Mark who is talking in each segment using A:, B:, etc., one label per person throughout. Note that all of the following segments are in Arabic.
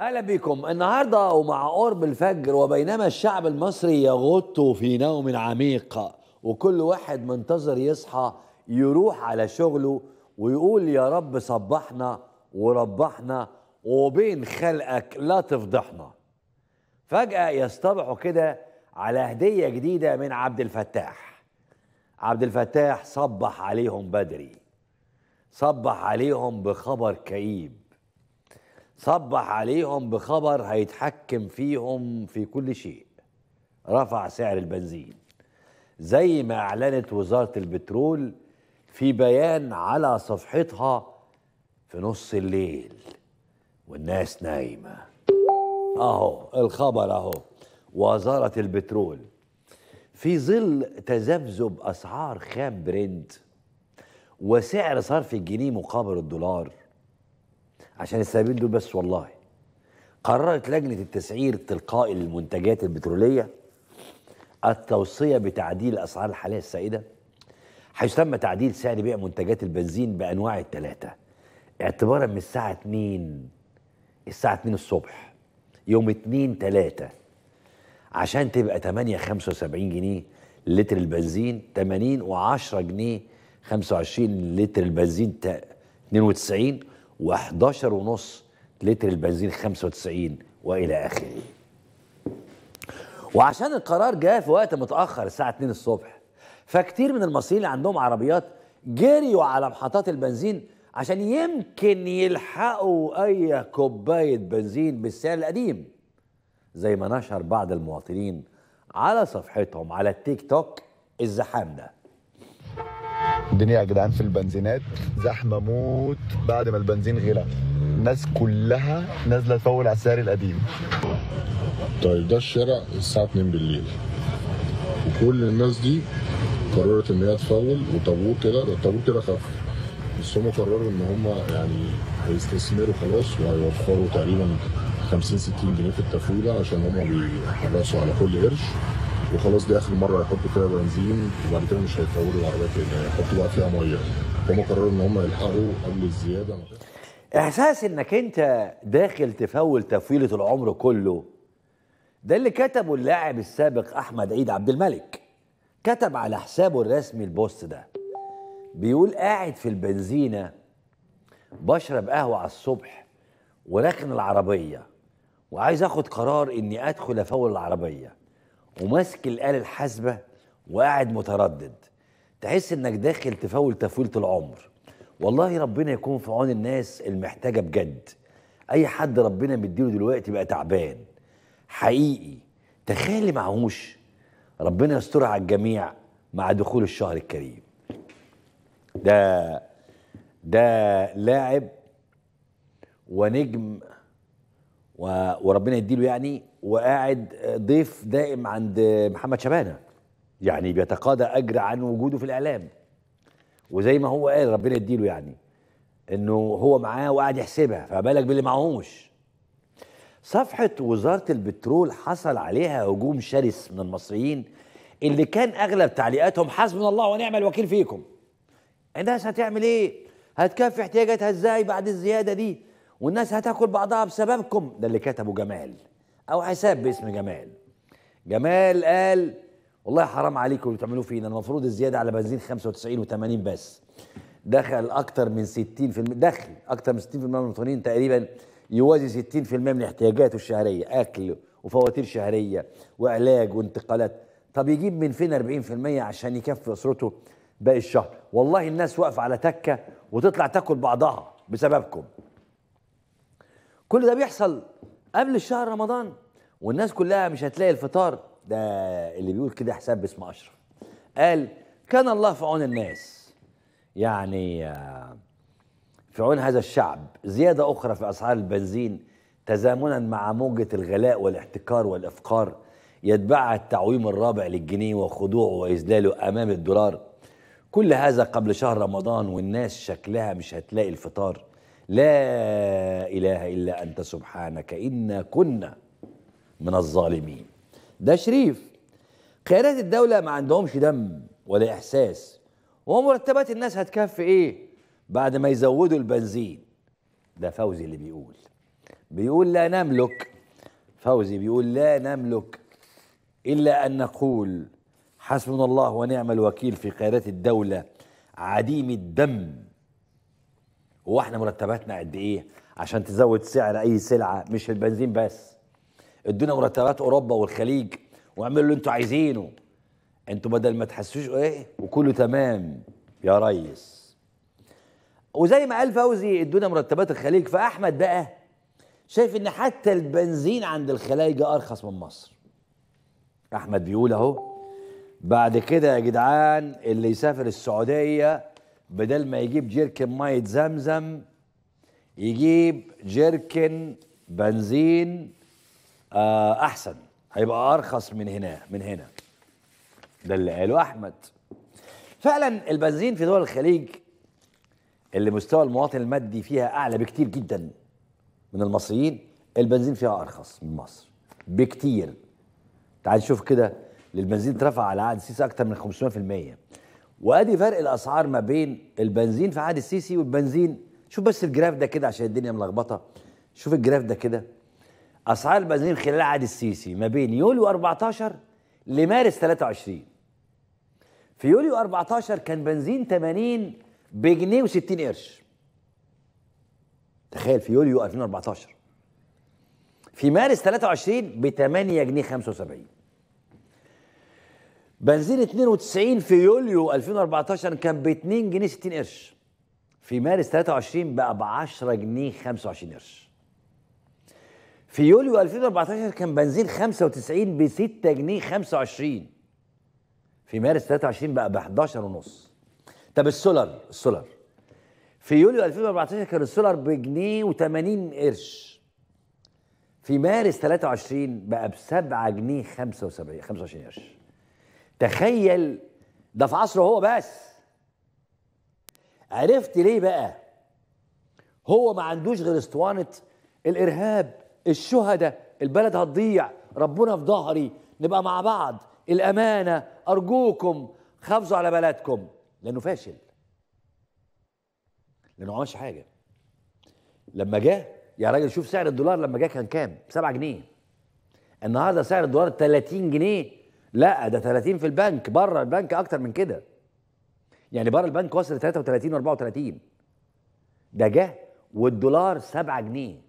A: أهلا بكم. النهارده ومع قرب الفجر وبينما الشعب المصري يغط في نوم عميق وكل واحد منتظر يصحى يروح على شغله ويقول يا رب صبحنا وربحنا وبين خلقك لا تفضحنا. فجأة يصطبحوا كده على هدية جديدة من عبد الفتاح. عبد الفتاح صبح عليهم بدري صبح عليهم بخبر كئيب. صبح عليهم بخبر هيتحكم فيهم في كل شيء. رفع سعر البنزين. زي ما أعلنت وزارة البترول في بيان على صفحتها في نص الليل. والناس نايمة. أهو الخبر أهو. وزارة البترول. في ظل تذبذب أسعار خام برنت وسعر صرف الجنيه مقابل الدولار عشان السببين دول بس والله. قررت لجنة التسعير التلقائي للمنتجات البترولية التوصية بتعديل الأسعار الحالية السائدة. حيث تم تعديل سعر بيع منتجات البنزين بأنواع الثلاثة اعتبارا من الساعة 2 الساعة 2 الصبح يوم 2 3 عشان تبقى 8 75 جنيه لتر البنزين 80 و10 جنيه 25 لتر البنزين 92 و11 ونص لتر البنزين 95 وإلى آخره. وعشان القرار جاء في وقت متأخر الساعة 2 الصبح فكتير من المصريين اللي عندهم عربيات جريوا على محطات البنزين عشان يمكن يلحقوا أي كوباية بنزين بالسعر القديم. زي ما نشر بعض المواطنين على صفحتهم على التيك توك الزحام ده.
B: الدنيا يا جدعان في البنزينات زحمة موت. بعد ما البنزين غلى الناس كلها نازلة تفول على السعر القديم.
C: طيب ده الشارع الساعة 2 بالليل. وكل الناس دي قررت إن هي تفول وطابور كده ده الطابور كده خف. بس هم قرروا إن هم يعني هيستثمروا خلاص وهيوفروا تقريبا 50 60 جنيه في التفويله عشان هم بيحرصوا على كل قرش. وخلاص دي آخر مرة يحطوا فيها بنزين وبعد كده مش هيفولوا العربيات تاني هيحطوا بقى فيها مية. هم قرروا إن هم يلحقوا قبل الزيادة
A: إحساس إنك أنت داخل تفول تفويلة العمر كله ده اللي كتبه اللاعب السابق أحمد عيد عبد الملك. كتب على حسابه الرسمي البوست ده. بيقول قاعد في البنزينة بشرب قهوة على الصبح وراكن العربية وعايز آخد قرار إني أدخل أفول العربية. وماسك الآلة الحاسبة وقاعد متردد. تحس إنك داخل تفول تفويلة العمر. والله ربنا يكون في عون الناس المحتاجة بجد. أي حد ربنا مديله دلوقتي بقى تعبان. حقيقي. تخيل معهوش ربنا يسترها على الجميع مع دخول الشهر الكريم. ده ده لاعب ونجم. وربنا يديله يعني وقاعد ضيف دائم عند محمد شبانة. يعني بيتقاضى أجر عن وجوده في الإعلام. وزي ما هو قال ربنا يديله يعني إنه هو معاه وقاعد يحسبها فبالك باللي معهوش. صفحة وزارة البترول حصل عليها هجوم شرس من المصريين اللي كان أغلب تعليقاتهم حسبنا الله ونعم الوكيل فيكم. الناس هتعمل إيه؟ هتكفي احتياجاتها إزاي بعد الزيادة دي؟ والناس هتاكل بعضها بسببكم. ده اللي كتبه جمال أو حساب باسم جمال. جمال قال والله حرام عليكم اللي بتعملوه فينا. المفروض الزيادة على بنزين 95 و80 بس. دخل أكتر من 60% دخل أكتر من 60% من المواطنين تقريبا يوازي 60% من احتياجاته الشهرية. أكل وفواتير شهرية وعلاج وانتقالات. طب يجيب من فين 40% عشان يكفي أسرته باقي الشهر؟ والله الناس واقفة على تكة وتطلع تاكل بعضها بسببكم. كل ده بيحصل قبل الشهر رمضان والناس كلها مش هتلاقي الفطار. ده اللي بيقول كده حساب باسم أشرف. قال كان الله في عون الناس. يعني في عون هذا الشعب. زيادة أخرى في أسعار البنزين تزامنا مع موجة الغلاء والاحتكار والإفقار. يتبعها التعويم الرابع للجنيه وخضوعه وإذلاله أمام الدولار. كل هذا قبل شهر رمضان والناس شكلها مش هتلاقي الفطار. لا إله إلا أنت سبحانك إنا كنا من الظالمين. ده شريف. قيادات الدولة ما عندهمش دم ولا إحساس ومرتبات الناس هتكفي إيه؟ بعد ما يزودوا البنزين. ده فوزي اللي بيقول. بيقول لا نملك. فوزي بيقول لا نملك إلا أن نقول حسبنا الله ونعم الوكيل في قيادات الدولة عديم الدم. هو إحنا مرتباتنا قد إيه؟ عشان تزود سعر اي سلعة مش البنزين بس. ادونا مرتبات أوروبا والخليج واعملوا اللي أنتوا عايزينه. أنتوا بدل ما تحسوش إيه وكله تمام. يا ريس. وزي ما قال فوزي ادونا مرتبات الخليج. فأحمد بقى شايف إن حتى البنزين عند الخلايجه أرخص من مصر. أحمد بيقول أهو بعد كده يا جدعان اللي يسافر السعودية بدل ما يجيب جيركن ميه زمزم يجيب جيركن بنزين آه أحسن. هيبقى أرخص من هنا من هنا. ده اللي قاله أحمد. فعلا البنزين في دول الخليج اللي مستوى المواطن المادي فيها أعلى بكتير جدا من المصريين البنزين فيها أرخص من مصر. بكتير. تعال نشوف كده البنزين اترفع على عهد السيسي أكتر من 500% وادي فرق الاسعار ما بين البنزين في عهد السيسي والبنزين. شوف بس ال graph ده كده عشان الدنيا ملخبطة. شوف ال graph ده كده. أسعار البنزين خلال عهد السيسي ما بين يوليو 14 لمارس 23 في يوليو 14 كان بنزين 80 بجنيه و60 قرش. تخيل في يوليو 2014 في مارس 23 ب 8 جنيه 75 بنزين 92 في يوليو 2014 كان ب 2 جنيه 60 قرش. في مارس 23 بقى ب 10 جنيه 25 قرش. في يوليو 2014 كان بنزين 95 ب 6 جنيه 25 في مارس 23 بقى ب 11 ونص. طب السولار السولار. في يوليو 2014 كان السولار بجنيه و80 قرش. في مارس 23 بقى ب 7 جنيه 75 25 قرش. تخيل ده في عصره هو بس. عرفت ليه بقى؟ هو ما عندوش غير اسطوانة الإرهاب الشهداء البلد هتضيع ربنا في ظهري نبقى مع بعض الأمانة أرجوكم حافظوا على بلدكم. لأنه فاشل. لأنه ما عملش حاجة. لما جه يا راجل شوف سعر الدولار لما جه كان كام؟ 7 جنيه. النهارده سعر الدولار 30 جنيه. لا ده 30 في البنك. بره البنك أكتر من كده. يعني بره البنك وصل 33 و34 ده جه والدولار 7 جنيه.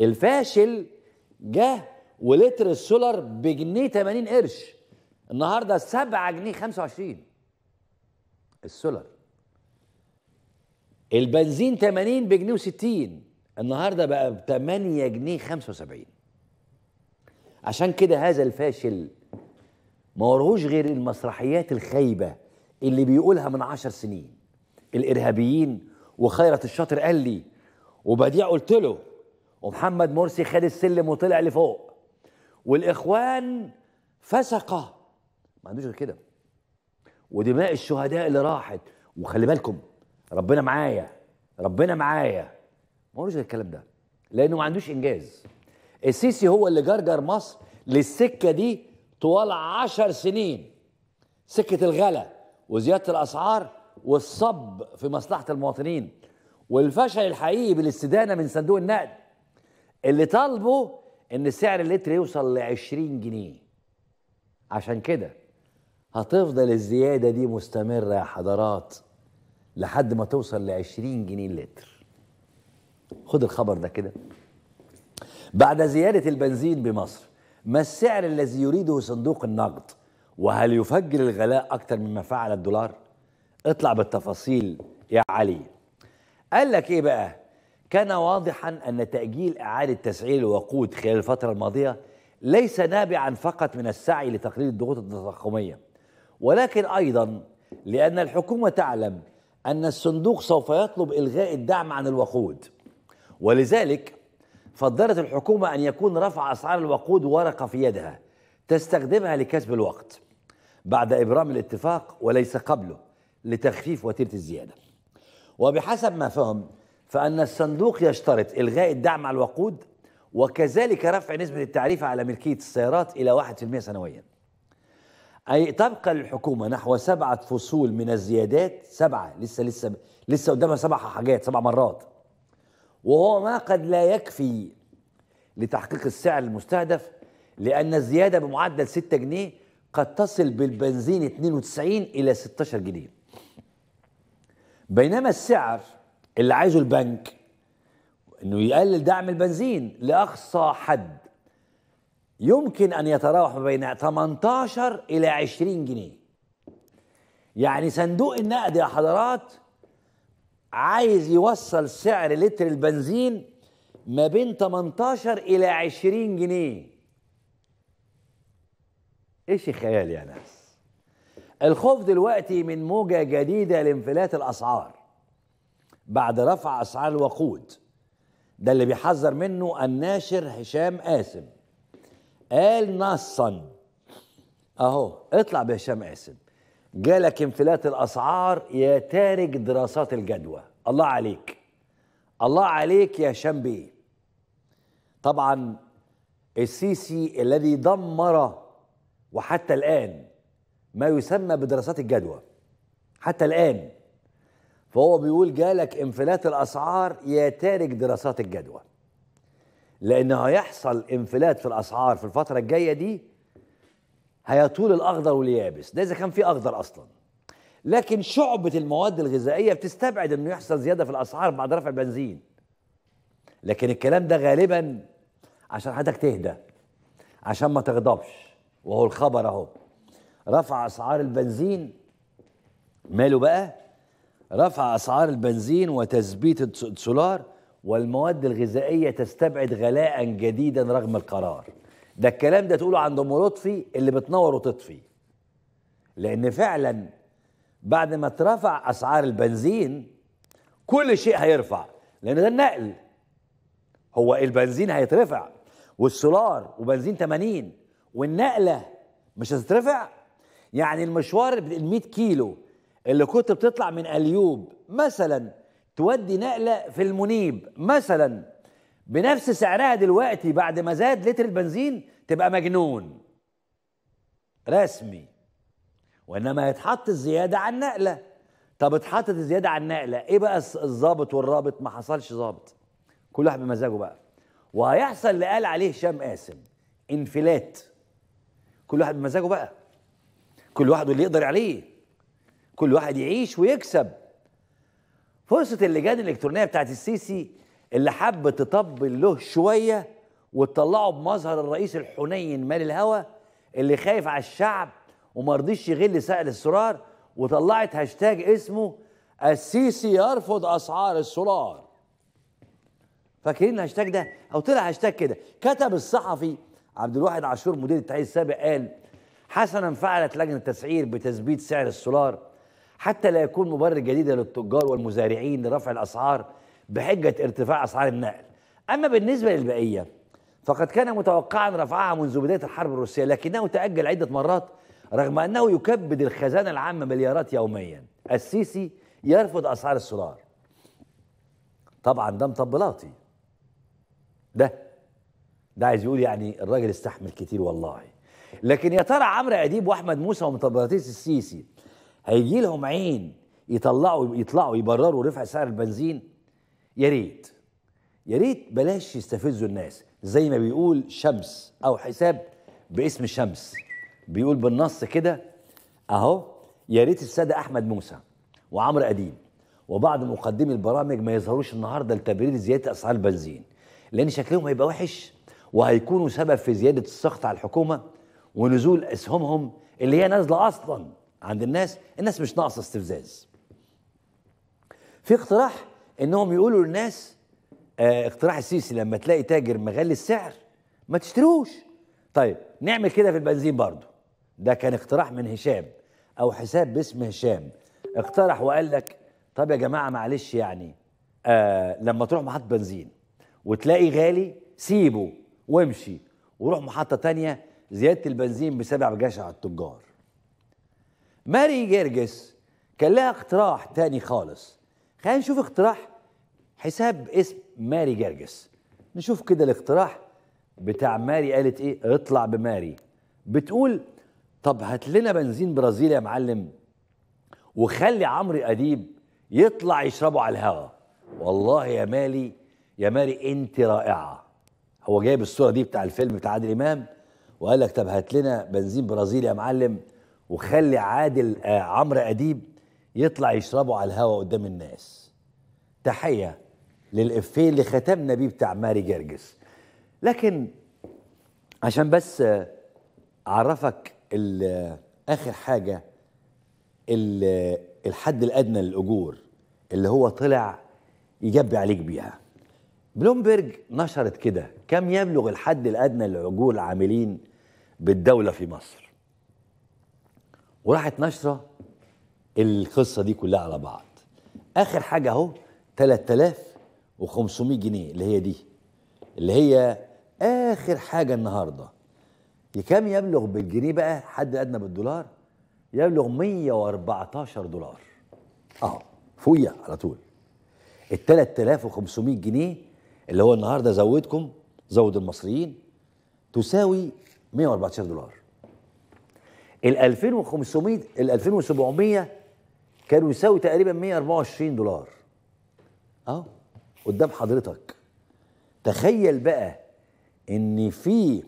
A: الفاشل جه ولتر السولار بجنيه 80 قرش. النهارده 7 جنيه 25 السولار. البنزين 80 بجنيه و60 النهارده بقى ب 8 جنيه 75 عشان كده هذا الفاشل ما وراهوش غير المسرحيات الخايبة اللي بيقولها من عشر سنين. الإرهابيين وخيرت الشاطر قال لي وبديع قلت له ومحمد مرسي خد السلم وطلع لفوق والإخوان فسقه ما عندوش غير كده. ودماء الشهداء اللي راحت وخلي بالكم ربنا معايا ربنا معايا. ما هوش غير الكلام ده لأنه ما عندوش إنجاز. السيسي هو اللي جرجر مصر للسكة دي طوال عشر سنين. سكة الغلا وزيادة الأسعار والصب في مصلحة المواطنين. والفشل الحقيقي بالاستدانة من صندوق النقد اللي طالبه إن سعر اللتر يوصل ل 20 جنيه. عشان كده هتفضل الزيادة دي مستمرة يا حضرات لحد ما توصل ل 20 جنيه اللتر. خد الخبر ده كده. بعد زيادة البنزين بمصر ما السعر الذي يريده صندوق النقد؟ وهل يفجر الغلاء أكثر مما فعل الدولار؟ اطلع بالتفاصيل يا علي. قال لك إيه بقى؟ كان واضحا أن تأجيل إعادة تسعير الوقود خلال الفترة الماضية ليس نابعا فقط من السعي لتقليل الضغوط التضخمية ولكن أيضا لأن الحكومة تعلم أن الصندوق سوف يطلب إلغاء الدعم عن الوقود. ولذلك فضلت الحكومة أن يكون رفع أسعار الوقود ورقة في يدها تستخدمها لكسب الوقت بعد إبرام الاتفاق وليس قبله لتخفيف وتيرة الزيادة. وبحسب ما فهم فأن الصندوق يشترط إلغاء الدعم على الوقود وكذلك رفع نسبة التعريف على ملكية السيارات إلى 1% سنويا. أي تبقى للحكومة نحو سبعة فصول من الزيادات سبعة لسه لسه لسه قدامها سبع حاجات سبع مرات. وهو ما قد لا يكفي لتحقيق السعر المستهدف لأن الزيادة بمعدل 6 جنيه قد تصل بالبنزين 92 إلى 16 جنيه. بينما السعر اللي عايزه البنك إنه يقلل دعم البنزين لأقصى حد يمكن أن يتراوح ما بين 18 إلى 20 جنيه. يعني صندوق النقد يا حضرات عايز يوصل سعر لتر البنزين ما بين 18 إلى 20 جنيه. إيش خيال يا ناس؟ الخوف دلوقتي من موجة جديدة لانفلات الأسعار. بعد رفع أسعار الوقود ده اللي بيحذر منه الناشر هشام قاسم. قال نصا. أهو اطلع بهشام قاسم. جالك انفلات الأسعار يا تارك دراسات الجدوى. الله عليك. الله عليك يا هشام بيه طبعا السيسي الذي دمر وحتى الآن ما يسمى بدراسات الجدوى. حتى الآن. فهو بيقول جالك انفلات الأسعار يا تارك دراسات الجدوى. لأن هيحصل انفلات في الأسعار في الفترة الجاية دي هيطول الأخضر واليابس. ده إذا كان في أخضر أصلا. لكن شعبة المواد الغذائية بتستبعد إنه يحصل زيادة في الأسعار بعد رفع البنزين. لكن الكلام ده غالبا عشان حضرتك تهدى عشان ما تغضبش وهو الخبر أهو. رفع أسعار البنزين ماله بقى؟ رفع أسعار البنزين وتثبيت السولار والمواد الغذائية تستبعد غلاء جديدا رغم القرار. ده الكلام ده تقوله عند أم لطفي اللي بتنور وتطفي. لأن فعلا بعد ما ترفع أسعار البنزين كل شيء هيرفع لأن ده النقل. هو البنزين هيترفع والسولار وبنزين 80 والنقلة مش هتترفع. يعني المشوار ال 100 كيلو اللي كنت بتطلع من اليوب مثلا تودي نقلة في المنيب مثلا بنفس سعرها دلوقتي بعد ما زاد لتر البنزين تبقى مجنون. رسمي. وإنما يتحط الزيادة على النقلة. طب اتحطت الزيادة على النقلة إيه بقى الظابط والرابط؟ ما حصلش ظابط كل واحد بمزاجه بقى. وهيحصل اللي قال عليه هشام قاسم انفلات. كل واحد بمزاجه بقى. كل واحد واللي يقدر عليه. كل واحد يعيش ويكسب. فرصة اللجان الإلكترونية بتاعت السيسي اللي حب تطبل له شوية وتطلعه بمظهر الرئيس الحنين مال الهوى اللي خايف على الشعب وما رضيش يغلي سعر السولار وطلعت هاشتاج اسمه السيسي يرفض أسعار السولار. فاكرين الهاشتاج ده؟ أو طلع هاشتاج كده. كتب الصحفي عبد الواحد عاشور مدير التحرير السابق قال حسنا فعلت لجنة التسعير بتثبيت سعر السولار حتى لا يكون مبرر جديد للتجار والمزارعين لرفع الأسعار بحجة ارتفاع أسعار النقل. أما بالنسبة للبقية فقد كان متوقعا رفعها منذ بداية الحرب الروسية لكنه تأجل عدة مرات رغم أنه يكبد الخزانة العامة مليارات يوميا. السيسي يرفض أسعار السولار. طبعا ده مطبلاتي. ده ده عايز يقول يعني الراجل استحمل كتير والله. لكن يا ترى عمرو أديب وأحمد موسى ومطبلاتيس السيسي هيجي لهم عين يطلعوا يطلعوا يبرروا رفع سعر البنزين يا ريت. يا ريت بلاش يستفزوا الناس. زي ما بيقول شمس أو حساب باسم شمس. بيقول بالنص كده أهو يا ريت السادة أحمد موسى وعمرو أديب وبعض مقدمي البرامج ما يظهروش النهارده لتبرير زيادة أسعار البنزين لأن شكلهم هيبقى وحش وهيكونوا سبب في زيادة السخط على الحكومة ونزول أسهمهم اللي هي نازلة أصلا عند الناس. الناس مش ناقصة استفزاز. في اقتراح إنهم يقولوا للناس آه اقتراح السيسي لما تلاقي تاجر مغلي السعر ما تشتروش. طيب نعمل كده في البنزين برضو ده كان اقتراح من هشام أو حساب باسم هشام. اقترح وقال لك طب يا جماعة معلش يعني آه لما تروح محطة بنزين وتلاقي غالي سيبه وامشي. وروح محطة تانية زيادة البنزين بسبع جشع التجار. ماري جرجس كان لها اقتراح تاني خالص. خلينا نشوف اقتراح حساب اسم ماري جرجس. نشوف كده الاقتراح بتاع ماري قالت إيه؟ اطلع بماري. بتقول طب هات لنا بنزين برازيلي يا معلم وخلي عمرو أديب يطلع يشربه على الهوا. والله يا مالي يا ماري أنت رائعة. هو جايب الصورة دي بتاع الفيلم بتاع عادل إمام وقال لك طب هات لنا بنزين برازيلي يا معلم وخلي عادل آه عمرو أديب يطلع يشربه على الهوا قدام الناس. تحية. للإفيه اللي ختمنا بيه بتاع ماري جرجس. لكن عشان بس أعرفك آخر حاجة الحد الأدنى للأجور اللي هو طلع يجبي عليك بيها. بلومبرج نشرت كده كم يبلغ الحد الأدنى للأجور العاملين بالدولة في مصر. وراحت نشرة القصة دي كلها على بعض. آخر حاجة أهو 3000 و500 جنيه اللي هي دي. اللي هي آخر حاجة النهارده. كم يبلغ بالجنيه بقى حد أدنى بالدولار؟ يبلغ 114 دولار. آه فوقيه على طول. ال 3500 جنيه اللي هو النهارده زودكم زود المصريين تساوي 114 دولار. ال 2500 ال 2700 كانوا يساوي تقريبا 124 دولار. أهو. قدام حضرتك. تخيل بقى إن في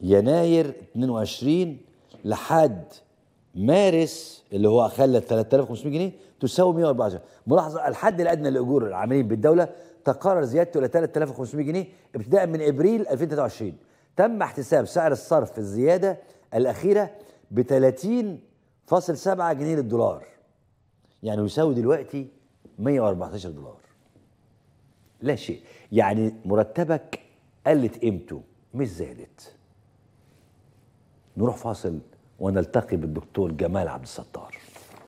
A: يناير 22 لحد مارس اللي هو خلى 3500 جنيه تساوي 114 ملاحظة الحد الأدنى لأجور العاملين بالدولة تقرر زيادته إلى 3500 جنيه ابتداء من إبريل 2023 تم احتساب سعر الصرف الزيادة الأخيرة ب 30.7 جنيه للدولار. يعني يساوي دلوقتي 114 دولار. لا شيء. يعني مرتبك قلت قيمته مش زادت. نروح فاصل ونلتقي بالدكتور جمال عبد الستار.